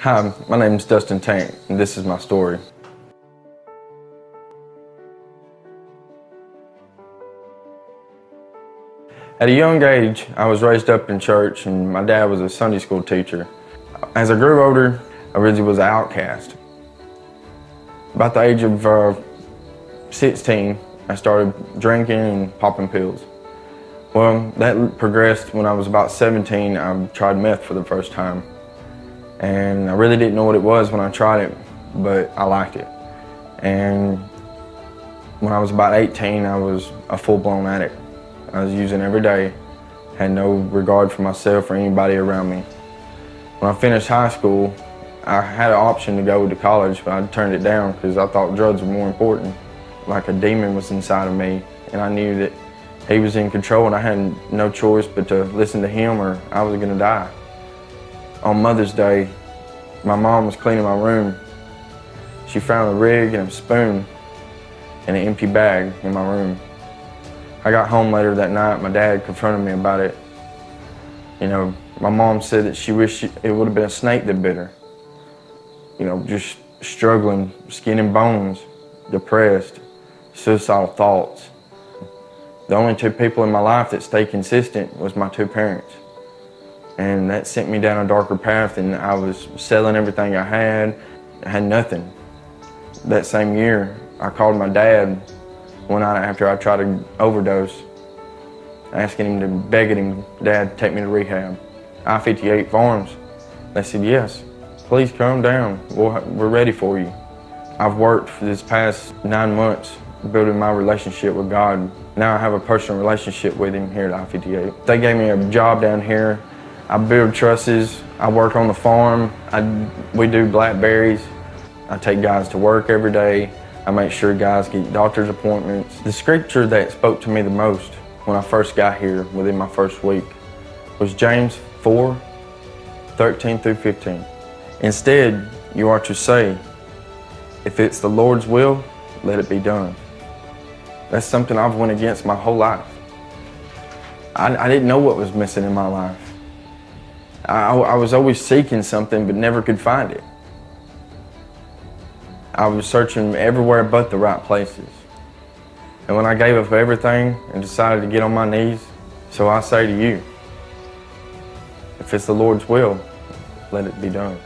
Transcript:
Hi, my name is Dustin Tank, and this is my story. At a young age, I was raised up in church, and my dad was a Sunday school teacher. As I grew older, I really was an outcast. About the age of uh, 16, I started drinking and popping pills. Well, that progressed when I was about 17. I tried meth for the first time. And I really didn't know what it was when I tried it, but I liked it. And when I was about 18, I was a full-blown addict. I was using every day, had no regard for myself or anybody around me. When I finished high school, I had an option to go to college, but I turned it down because I thought drugs were more important. Like a demon was inside of me, and I knew that he was in control and I had no choice but to listen to him or I was gonna die. On Mother's Day, my mom was cleaning my room. She found a rig and a spoon and an empty bag in my room. I got home later that night, my dad confronted me about it. You know, my mom said that she wished it would have been a snake that bit her. You know, just struggling, skin and bones, depressed, suicidal thoughts. The only two people in my life that stayed consistent was my two parents. And that sent me down a darker path and I was selling everything I had. I had nothing. That same year, I called my dad one night after I tried to overdose, asking him to, begging him, Dad, take me to rehab. I-58 Farms. They said, yes, please come down. We'll, we're ready for you. I've worked for this past nine months building my relationship with God. Now I have a personal relationship with him here at I-58. They gave me a job down here. I build trusses. I work on the farm. I, we do blackberries. I take guys to work every day. I make sure guys get doctor's appointments. The scripture that spoke to me the most when I first got here within my first week was James 4, 13 through 15. Instead, you are to say, if it's the Lord's will, let it be done. That's something I've went against my whole life. I, I didn't know what was missing in my life. I, I was always seeking something but never could find it. I was searching everywhere but the right places. And when I gave up everything and decided to get on my knees, so I say to you, if it's the Lord's will, let it be done.